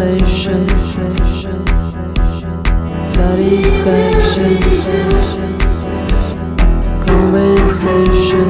sensation, satisfaction, conversation.